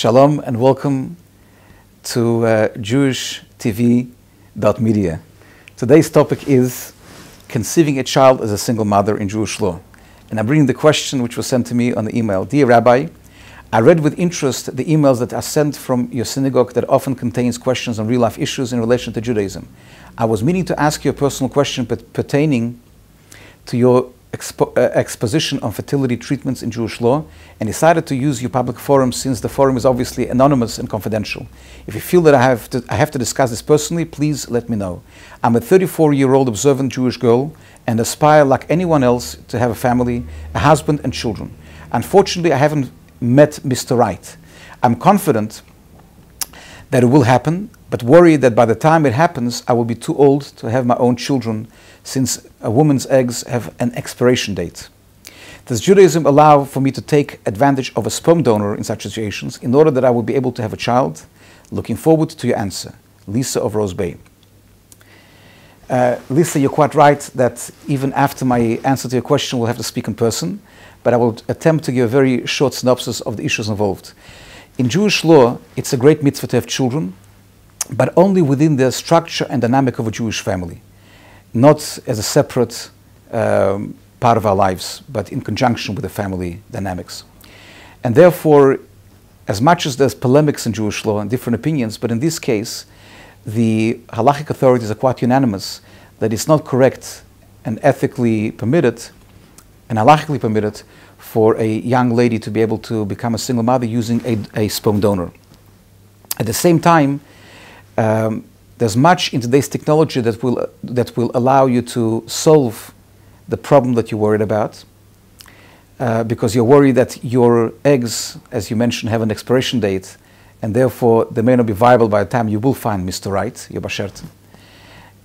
Shalom and welcome to uh, Jewish TV.media. Today's topic is conceiving a child as a single mother in Jewish law. And I'm bringing the question which was sent to me on the email. Dear Rabbi, I read with interest the emails that are sent from your synagogue that often contains questions on real life issues in relation to Judaism. I was meaning to ask you a personal question but pertaining to your expo- uh, exposition on fertility treatments in Jewish law and decided to use your public forum since the forum is obviously anonymous and confidential. If you feel that I have to, I have to discuss this personally, please let me know. I'm a 34 year old observant Jewish girl and aspire, like anyone else, to have a family, a husband, and children. Unfortunately, I haven't met Mr. Right. I'm confident that it will happen, but worry that by the time it happens, I will be too old to have my own children, since a woman's eggs have an expiration date. Does Judaism allow for me to take advantage of a sperm donor in such situations in order that I will be able to have a child? Looking forward to your answer. Lisa of Rose Bay. Uh, Lisa, you're quite right that even after my answer to your question, we'll have to speak in person, but I will attempt to give a very short synopsis of the issues involved. In Jewish law, it's a great mitzvah to have children, but only within the structure and dynamic of a Jewish family, not as a separate um, part of our lives, but in conjunction with the family dynamics. And therefore, as much as there's polemics in Jewish law and different opinions, but in this case, the halachic authorities are quite unanimous that it's not correct and ethically permitted and halachically permitted for a young lady to be able to become a single mother using a, a sperm donor. At the same time, um, there's much in today's technology that will, that will allow you to solve the problem that you're worried about. Uh, because you're worried that your eggs, as you mentioned, have an expiration date, and therefore they may not be viable by the time you will find Mr. Right, your Basherta.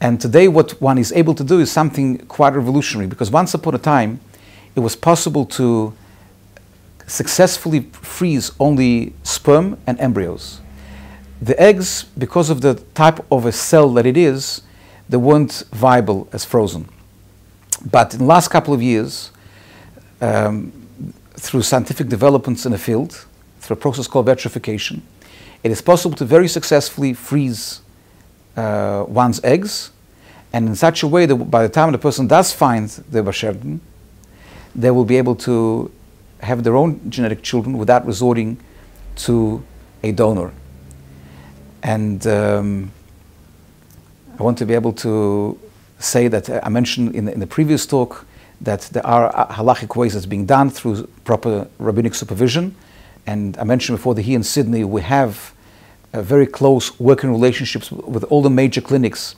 And today, what one is able to do is something quite revolutionary, because once upon a time, it was possible to successfully freeze only sperm and embryos. The eggs, because of the type of a cell that it is, they weren't viable as frozen. But in the last couple of years, um, through scientific developments in the field, through a process called vitrification, it is possible to very successfully freeze uh, one's eggs, and in such a way that by the time the person does find the Basherden, they will be able to have their own genetic children without resorting to a donor. And um, I want to be able to say that uh, I mentioned in the, in the previous talk that there are uh, halachic ways that's being done through proper rabbinic supervision. And I mentioned before that here in Sydney we have very close working relationships with all the major clinics.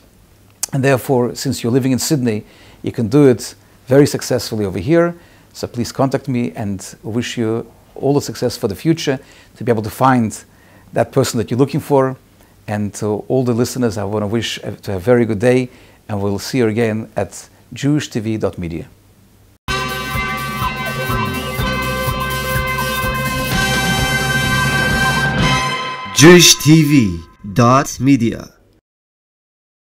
And therefore, since you're living in Sydney, you can do it very successfully over here. So please contact me and wish you all the success for the future to be able to find that person that you're looking for. And to all the listeners, I want to wish to have a very good day, and we'll see you again at jewishtv.media. JewishTV.media